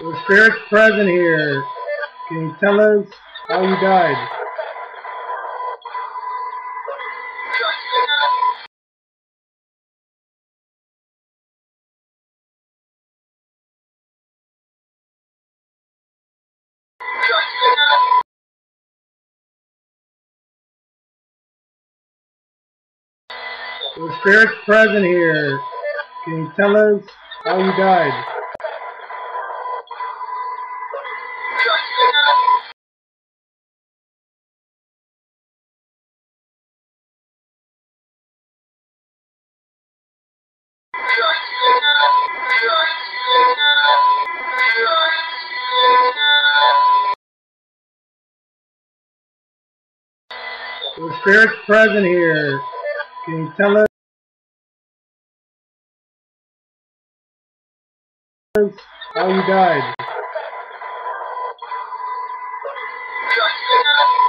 The spirit's present here. Can you tell us how you died? The spirit's present here. Can you tell us how you died? The spirit's present here. Can you tell us how you died? Thank you.